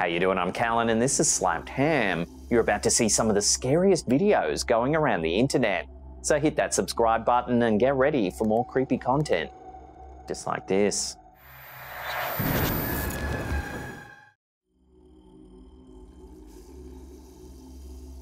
How you doing? I'm Callan and this is Slapped Ham. You're about to see some of the scariest videos going around the internet. So hit that subscribe button and get ready for more creepy content. Just like this.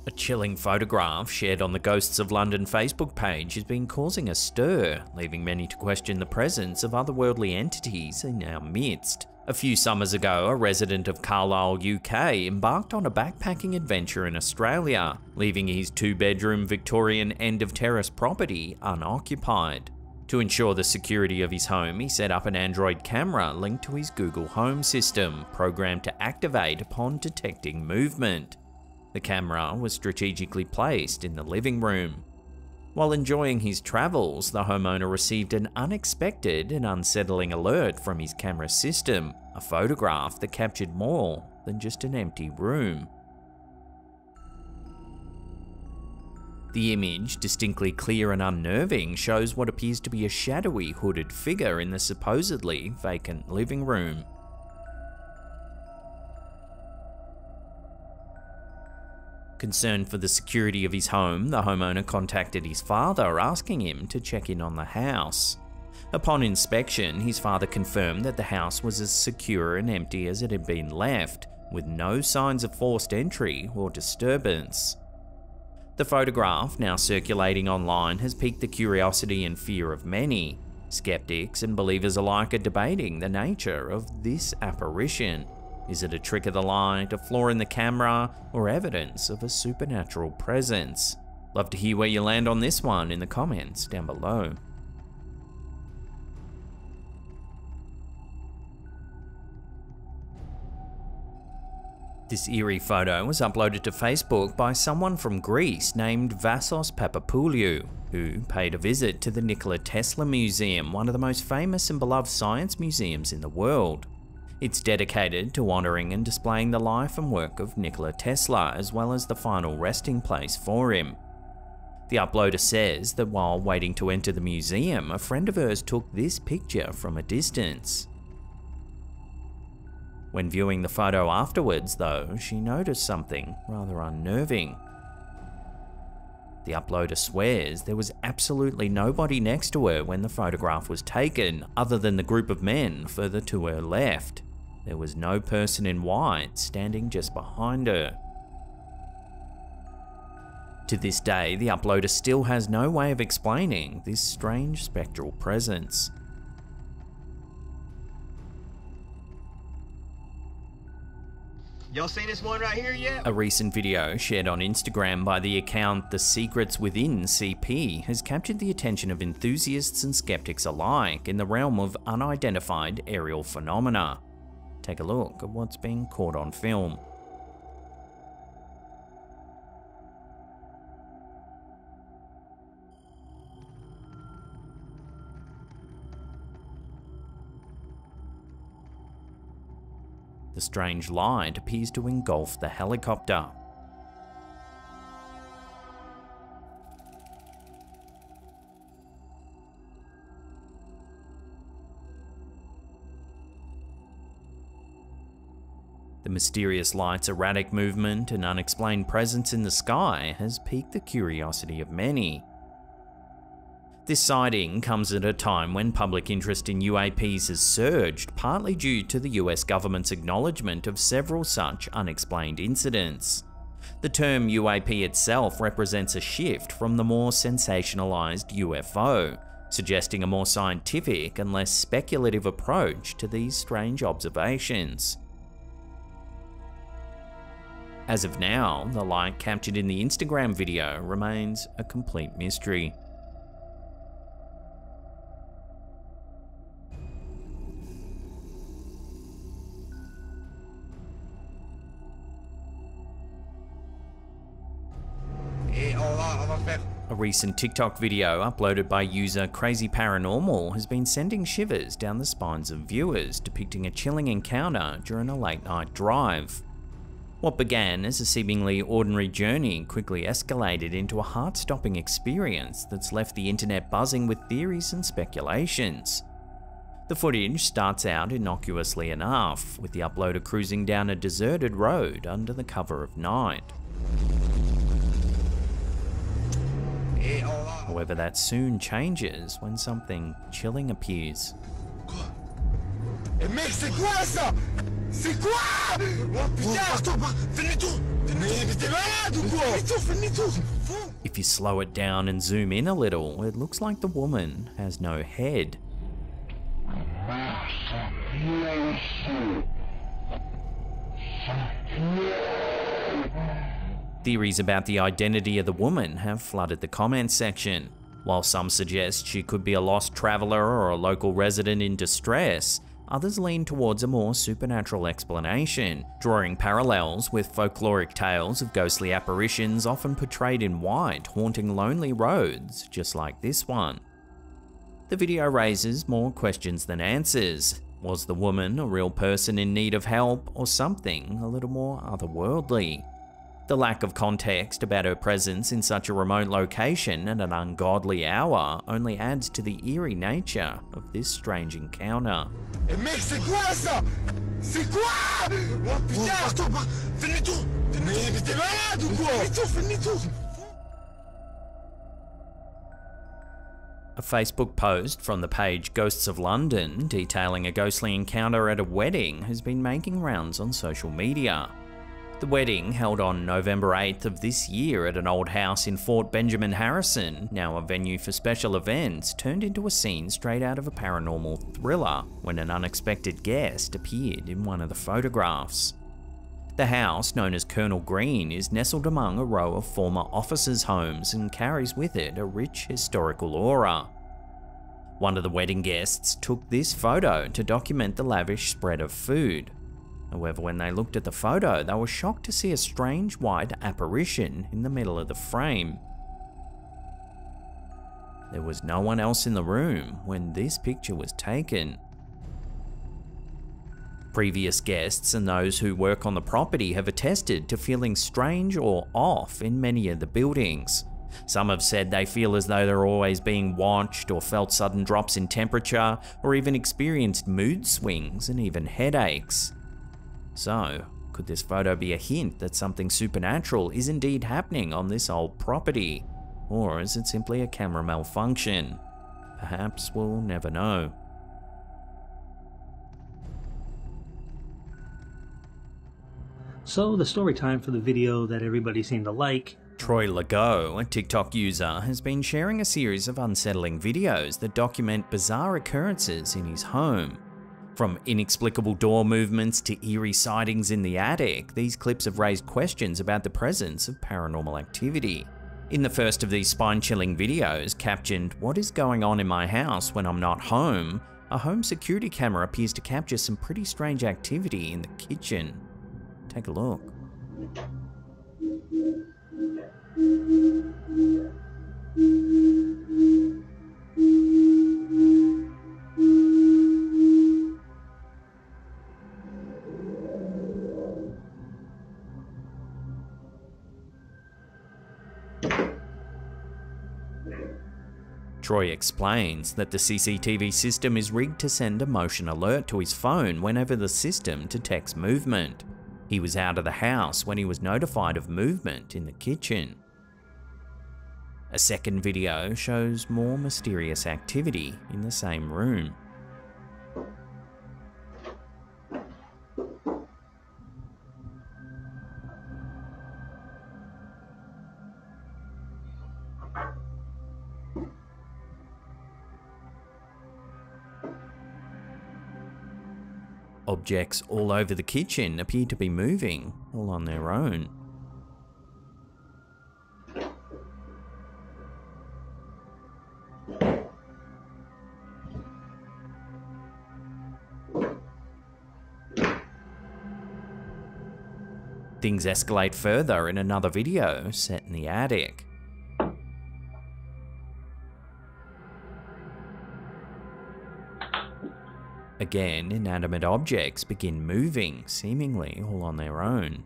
A chilling photograph shared on the Ghosts of London Facebook page has been causing a stir, leaving many to question the presence of otherworldly entities in our midst. A few summers ago, a resident of Carlisle, UK, embarked on a backpacking adventure in Australia, leaving his two bedroom Victorian end of terrace property unoccupied. To ensure the security of his home, he set up an Android camera linked to his Google Home system, programmed to activate upon detecting movement. The camera was strategically placed in the living room. While enjoying his travels, the homeowner received an unexpected and unsettling alert from his camera system, a photograph that captured more than just an empty room. The image, distinctly clear and unnerving, shows what appears to be a shadowy hooded figure in the supposedly vacant living room. Concerned for the security of his home, the homeowner contacted his father asking him to check in on the house. Upon inspection, his father confirmed that the house was as secure and empty as it had been left, with no signs of forced entry or disturbance. The photograph, now circulating online, has piqued the curiosity and fear of many. Skeptics and believers alike are debating the nature of this apparition. Is it a trick of the light, a flaw in the camera, or evidence of a supernatural presence? Love to hear where you land on this one in the comments down below. This eerie photo was uploaded to Facebook by someone from Greece named Vassos Papapoulou, who paid a visit to the Nikola Tesla Museum, one of the most famous and beloved science museums in the world. It's dedicated to honouring and displaying the life and work of Nikola Tesla, as well as the final resting place for him. The uploader says that while waiting to enter the museum, a friend of hers took this picture from a distance. When viewing the photo afterwards, though, she noticed something rather unnerving. The uploader swears there was absolutely nobody next to her when the photograph was taken, other than the group of men further to her left. There was no person in white standing just behind her. To this day, the uploader still has no way of explaining this strange spectral presence. Y'all seen this one right here yet? A recent video shared on Instagram by the account The Secrets Within CP has captured the attention of enthusiasts and skeptics alike in the realm of unidentified aerial phenomena take a look at what's being caught on film. The strange light appears to engulf the helicopter. The mysterious light's erratic movement and unexplained presence in the sky has piqued the curiosity of many. This sighting comes at a time when public interest in UAPs has surged, partly due to the US government's acknowledgement of several such unexplained incidents. The term UAP itself represents a shift from the more sensationalized UFO, suggesting a more scientific and less speculative approach to these strange observations. As of now, the light captured in the Instagram video remains a complete mystery. A recent TikTok video uploaded by user Crazy Paranormal has been sending shivers down the spines of viewers, depicting a chilling encounter during a late night drive. What began as a seemingly ordinary journey quickly escalated into a heart stopping experience that's left the internet buzzing with theories and speculations. The footage starts out innocuously enough, with the uploader cruising down a deserted road under the cover of night. However, that soon changes when something chilling appears. Mec, c'est quoi ça C'est quoi? Oh putain! Oh, fais demi-tour Mais, mais t'es malade ou quoi? Fais demi-tour, fais demi-tour If you slow it down and zoom in a little, it looks like the woman has no head. Theories about the identity of the woman have flooded the comments section. While some suggest she could be a lost traveller or a local resident in distress, others lean towards a more supernatural explanation, drawing parallels with folkloric tales of ghostly apparitions often portrayed in white haunting lonely roads, just like this one. The video raises more questions than answers. Was the woman a real person in need of help, or something a little more otherworldly? The lack of context about her presence in such a remote location at an ungodly hour only adds to the eerie nature of this strange encounter. Mec, c'est quoi ça? C'est quoi? Putain Fais demi-tour Mais, mais t'es malade ou quoi? Fais demi-tour, fais demi-tour A Facebook post from the page Ghosts of London detailing a ghostly encounter at a wedding has been making rounds on social media. The wedding, held on November 8th of this year at an old house in Fort Benjamin Harrison, now a venue for special events, turned into a scene straight out of a paranormal thriller when an unexpected guest appeared in one of the photographs. The house, known as Colonel Green, is nestled among a row of former officers' homes and carries with it a rich historical aura. One of the wedding guests took this photo to document the lavish spread of food. However, when they looked at the photo, they were shocked to see a strange white apparition in the middle of the frame. There was no one else in the room when this picture was taken. Previous guests and those who work on the property have attested to feeling strange or off in many of the buildings. Some have said they feel as though they're always being watched, or felt sudden drops in temperature, or even experienced mood swings and even headaches. So, could this photo be a hint that something supernatural is indeed happening on this old property? Or is it simply a camera malfunction? Perhaps we'll never know. So, the story time for the video that everybody seemed to like. Troy Legault, a TikTok user, has been sharing a series of unsettling videos that document bizarre occurrences in his home. From inexplicable door movements to eerie sightings in the attic, these clips have raised questions about the presence of paranormal activity. In the first of these spine chilling videos, captioned, What is going on in my house when I'm not home? a home security camera appears to capture some pretty strange activity in the kitchen. Take a look. Troy explains that the CCTV system is rigged to send a motion alert to his phone whenever the system detects movement. He was out of the house when he was notified of movement in the kitchen. A second video shows more mysterious activity in the same room. Objects all over the kitchen appear to be moving, all on their own. Things escalate further in another video set in the attic. Again, inanimate objects begin moving, seemingly all on their own.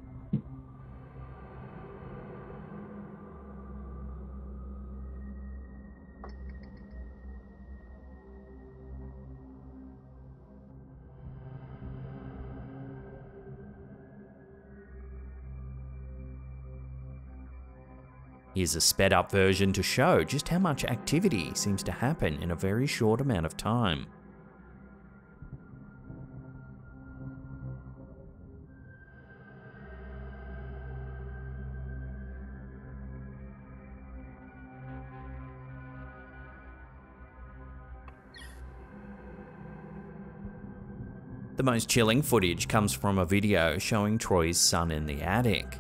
Here's a sped up version to show just how much activity seems to happen in a very short amount of time. The most chilling footage comes from a video showing Troy's son in the attic.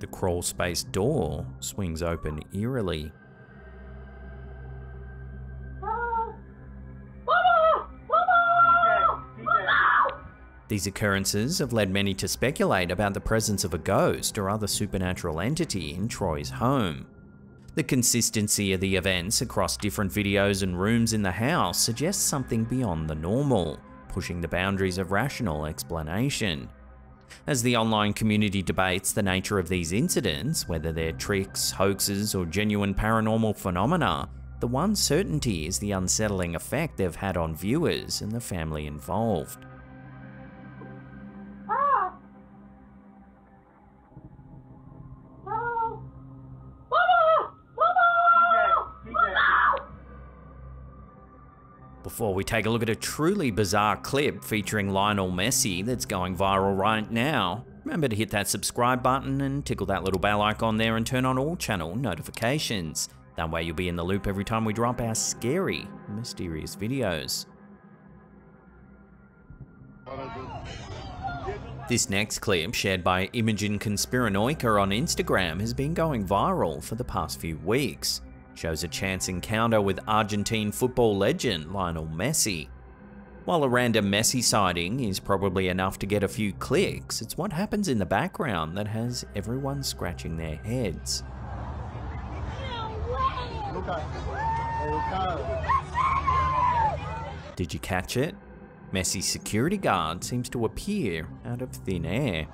The crawl space door swings open eerily. These occurrences have led many to speculate about the presence of a ghost or other supernatural entity in Troy's home. The consistency of the events across different videos and rooms in the house suggests something beyond the normal, pushing the boundaries of rational explanation. As the online community debates the nature of these incidents, whether they're tricks, hoaxes, or genuine paranormal phenomena, the one certainty is the unsettling effect they've had on viewers and the family involved. Before we take a look at a truly bizarre clip featuring Lionel Messi that's going viral right now, remember to hit that subscribe button and tickle that little bell icon there and turn on all channel notifications. That way you'll be in the loop every time we drop our scary, mysterious videos. This next clip, shared by Imogen Conspiranoica on Instagram, has been going viral for the past few weeks shows a chance encounter with Argentine football legend Lionel Messi. While a random Messi sighting is probably enough to get a few clicks, it's what happens in the background that has everyone scratching their heads. Did you catch it? Messi's security guard seems to appear out of thin air.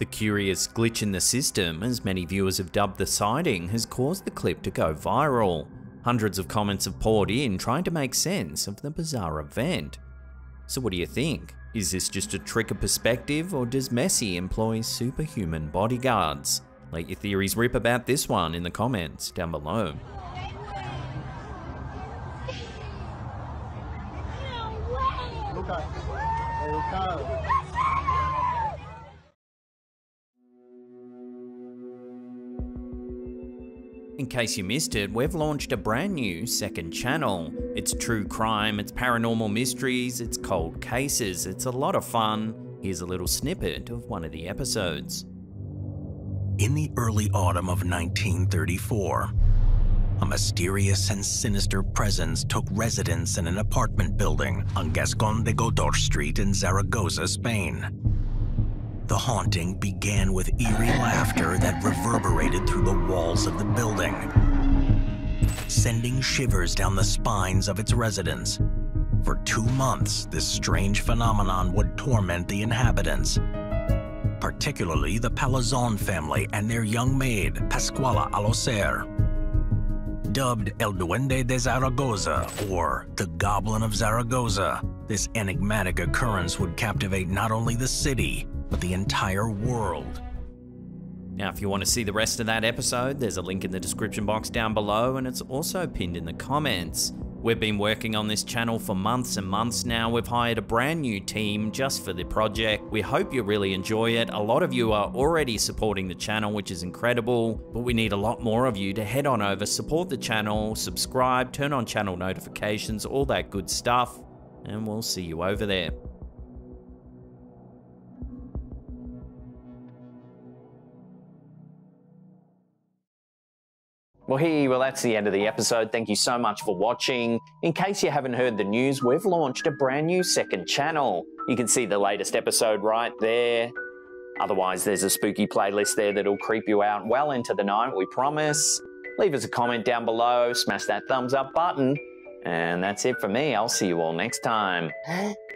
The curious glitch in the system, as many viewers have dubbed the sighting, has caused the clip to go viral. Hundreds of comments have poured in trying to make sense of the bizarre event. So what do you think? Is this just a trick of perspective or does Messi employ superhuman bodyguards? Let your theories rip about this one in the comments down below. In case you missed it, we've launched a brand new second channel. It's true crime, it's paranormal mysteries, it's cold cases, it's a lot of fun. Here's a little snippet of one of the episodes. In the early autumn of 1934, a mysterious and sinister presence took residence in an apartment building on Gascon de Gotor Street in Zaragoza, Spain. The haunting began with eerie laughter that reverberated through the walls of the building, sending shivers down the spines of its residents. For two months, this strange phenomenon would torment the inhabitants, particularly the Palazon family and their young maid, Pascuala Alcocer. Dubbed El Duende de Zaragoza, or the Goblin of Zaragoza, this enigmatic occurrence would captivate not only the city, but the entire world. Now, if you want to see the rest of that episode, there's a link in the description box down below, and it's also pinned in the comments. We've been working on this channel for months and months now. We've hired a brand new team just for the project. We hope you really enjoy it. A lot of you are already supporting the channel, which is incredible, but we need a lot more of you to head on over, support the channel, subscribe, turn on channel notifications, all that good stuff, and we'll see you over there. Well, hey, well, that's the end of the episode. Thank you so much for watching. In case you haven't heard the news, we've launched a brand new second channel. You can see the latest episode right there. Otherwise, there's a spooky playlist there that'll creep you out well into the night, we promise. Leave us a comment down below, smash that thumbs up button. And that's it for me. I'll see you all next time.